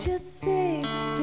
just say